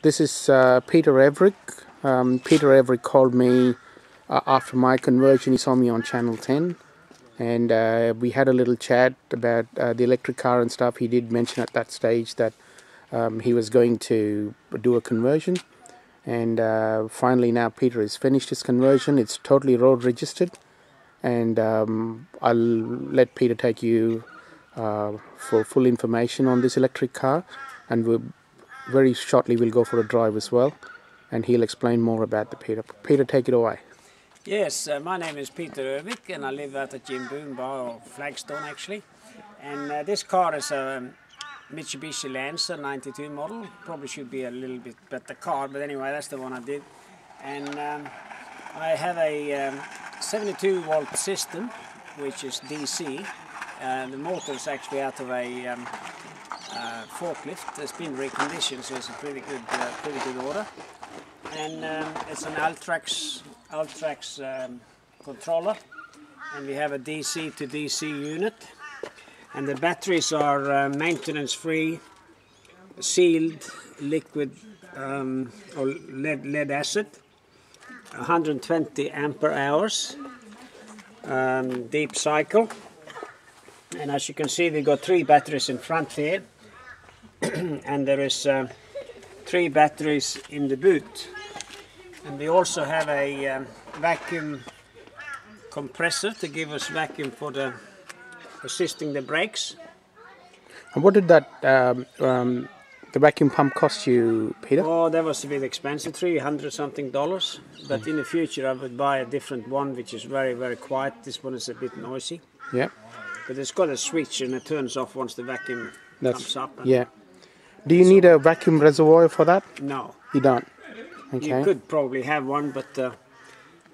This is uh, Peter Ervik. Um, Peter Ervik called me uh, after my conversion. He saw me on Channel 10 and uh, we had a little chat about uh, the electric car and stuff. He did mention at that stage that um, he was going to do a conversion. And uh, finally, now Peter has finished his conversion. It's totally road registered. And um, I'll let Peter take you uh, for full information on this electric car. And we'll, very shortly, we'll go for a drive as well. And he'll explain more about the Peter. Peter, take it away. Yes, uh, my name is Peter Ervik and I live at the Jimboomba or Flagstone actually. And uh, this car is a Mitsubishi Lancer 92 model. Probably should be a little bit better car, but anyway, that's the one I did. And um, I have a um, 72 volt system, which is DC. Uh, the motor is actually out of a um, forklift. It's been reconditioned, so it's a pretty good, uh, pretty good order. And um, it's an Alltrax, Ultrax um, controller, and we have a DC to DC unit. And the batteries are uh, maintenance-free, sealed liquid um, or lead, lead acid, 120 ampere hours, um, deep cycle. And as you can see, we got three batteries in front here, and there is uh, three batteries in the boot. And we also have a um, vacuum compressor to give us vacuum for the assisting the brakes. And what did that um, um, the vacuum pump cost you, Peter? Oh, that was a bit expensive, three hundred something dollars. But in the future, I would buy a different one, which is very very quiet. This one is a bit noisy. Yeah, But it's got a switch and it turns off once the vacuum that's comes up. yeah. Do you need a vacuum reservoir for that? No, You don't. you could probably have one, but uh,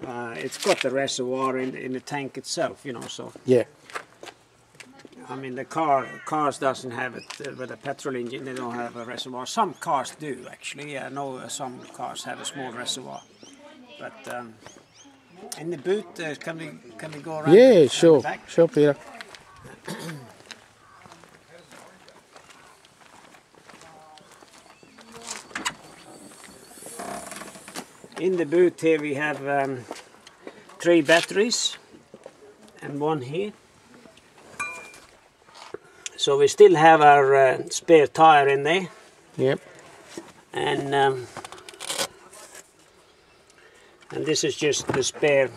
uh, it's got the reservoir in, in the tank itself, you know. So Yeah. I mean, the car cars doesn't have it uh, with a petrol engine. They don't have a reservoir. Some cars do actually. I know uh, some cars have a small reservoir, but um, in the boot, uh, can we can we go around? Yeah, sure, sure, Peter. In the boot here we have um, three batteries and one here. So we still have our uh, spare tire in there Yep. and um, and this is just the spare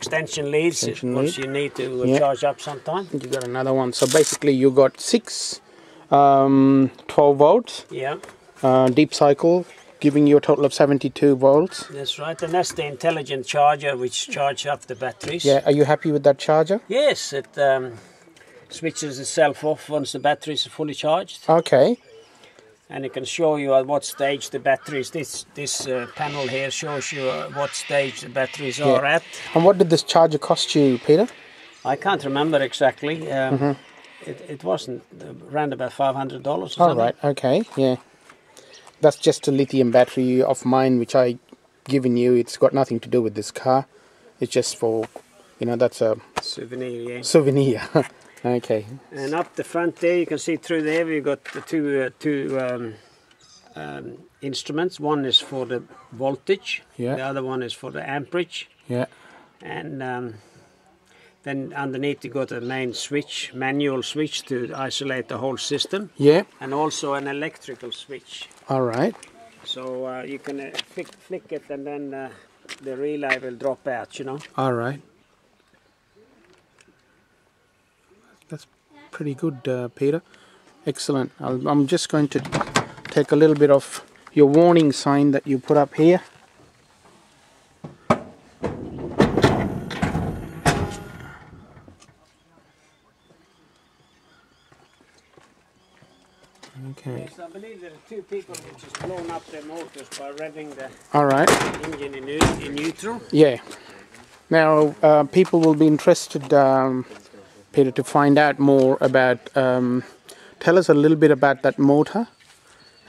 extension leads Extension lead. you need to Yeah. charge up sometime. You got another one. So basically, you got six, um, 12 volts, Yeah, uh, deep cycle, giving you a total of 72 volts. that's right. And that's the intelligent charger which charges up the batteries. Yeah. Are you happy with that charger? Yes, it um, switches itself off once the batteries are fully charged. Okay. And it can show you at what stage the batteries this this uh, panel here shows you uh, what stage the batteries are at And what did this charger cost you, Peter? i can't remember exactly um, Mm-hmm. it, it wasn't uh, around about $500 or All something right. Okay. Yeah. That's just a lithium battery of mine, which I given you. It's got nothing to do with this car. It's just for, you know, that's a souvenir yeah. souvenir. okay. and up the front there you can see through there we've got the two uh, two um, um, instruments one is for the voltage Yeah. the other one is for the amperage Yeah. and um, then underneath you got a main switch manual switch to isolate the whole system Yeah. and also an electrical switch. All right. So uh, you can uh, flick, flick it and then uh, the relay will drop out, you know. All right. Pretty good, uh, Peter. Excellent. I'll, I'm just going to take a little bit of your warning sign that you put up here. Okay. Yes, I believe there are two people which has blown up their motors by revving the All right. engine in, in neutral. Yeah. Now, uh, people will be interested, um, Peter, to find out more about. Um, tell us a little bit about that motor,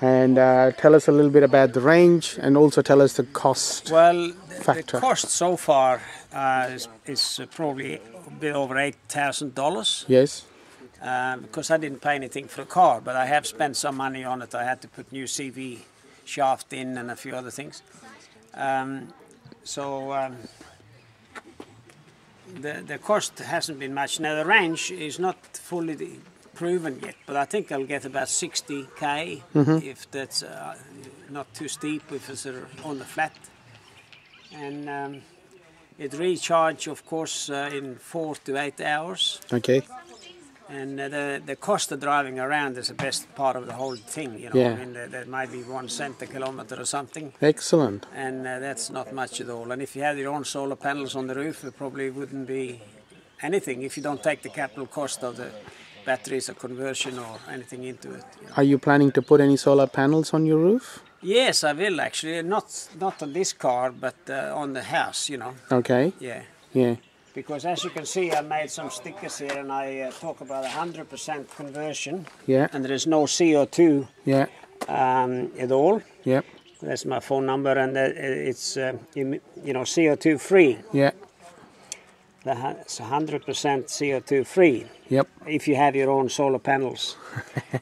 and uh, tell us a little bit about the range, and also tell us the cost. Well, the, the Factor. cost so far uh, is, is uh, probably a bit over eight thousand dollars. Yes. Uh, because I didn't pay anything for the car, but I have spent some money on it. I had to put new CV shaft in and a few other things. Um, so um, the the cost hasn't been much. Now the range is not fully proven yet, but I think I'll get about 60k if that's uh, not too steep if it's uh, on the flat. And um, it recharge, of course, uh, in four to eight hours. Okay. And uh, the the cost of driving around is the best part of the whole thing. You know, Yeah. I mean, there, there might be one cent a kilometer or something, Excellent. and uh, that's not much at all. And if you had your own solar panels on the roof, it probably wouldn't be anything if you don't take the capital cost of the batteries or conversion or anything into it. you know. Are you planning to put any solar panels on your roof? Yes, I will actually. Not not on this car, but uh, on the house. You know. Okay. Yeah. Yeah. Because as you can see, I made some stickers here, and I uh, talk about 100% conversion, Yeah. and there is no CO2 Yeah. um, at all. Yeah. That's my phone number, and uh, it's uh, you know CO2 free. Yeah. It's 100% CO2 free Yep. if you have your own solar panels.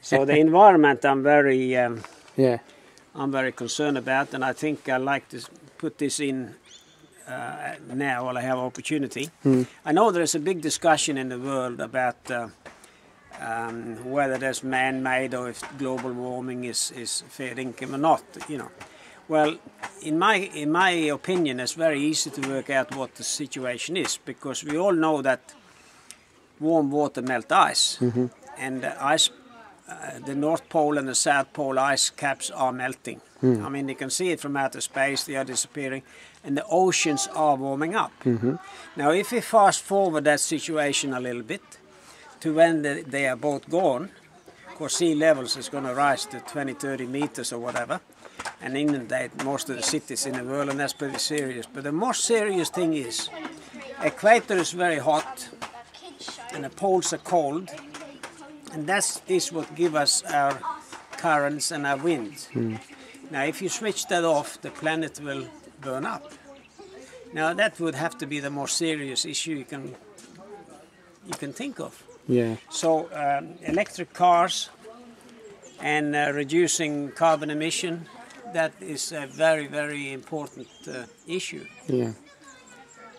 so the environment, I'm very um, Yeah. I'm very concerned about, and I think I like to put this in uh, now while I have opportunity. I know there is a big discussion in the world about uh, um, whether there's man-made or if global warming is, is fair income or not. You know, well, in my in my opinion, it's very easy to work out what the situation is because we all know that warm water melt ice, and the ice uh, the North Pole and the South Pole ice caps are melting. I mean, you can see it from outer space, they are disappearing, and the oceans are warming up. Now, if we fast forward that situation a little bit to when the, they are both gone, of course, sea levels is going to rise to 20, 30 meters or whatever, and inundate most of the cities in the world, and that's pretty serious. But the most serious thing is, equator is very hot, and the poles are cold, and that's this what give us our currents and our winds. Now, if you switch that off, the planet will burn up. Now, that would have to be the more serious issue you can you can think of. Yeah. So, um, electric cars and uh, reducing carbon emission, that is a very, very important uh, issue. Yeah.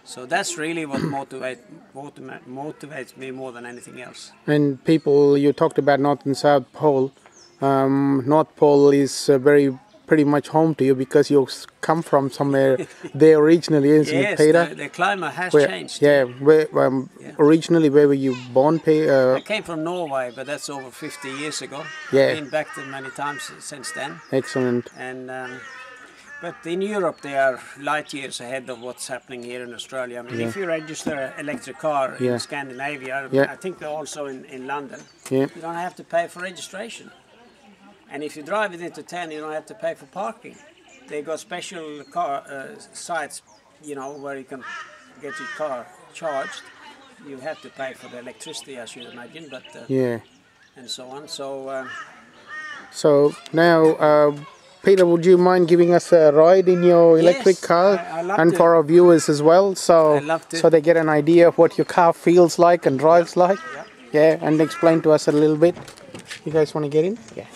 So that's really what motivate, motiva- motivates me more than anything else. And people, you talked about North and South Pole. Um, North Pole is uh, very pretty much home to you because you come from somewhere there originally, isn't it, Peter? the, the climate has Where- changed. Yeah. Where, um, Yeah. Originally, where were you born, Pe- uh, I came from Norway, but that's over 50 years ago. Yeah. Been back there many times since then. Excellent. And um, but in Europe, they are light years ahead of what's happening here in Australia. I mean, if you register an electric car Yeah. in Scandinavia, Yeah. I think they're also in, in London, Yeah. you don't have to pay for registration. And if you drive it into town, you don't have to pay for parking. They've got special car uh, sites, you know, where you can get your car charged. You have to pay for the electricity, I should imagine, but uh, Yeah. and so on. So. Uh, So now, uh, Peter, would you mind giving us a ride in your electric Yes, car, I- I and for our viewers as well, so I love to. so they get an idea of what your car feels like and drives like? Yeah. Yeah, and explain to us a little bit. You guys want to get in? Yeah.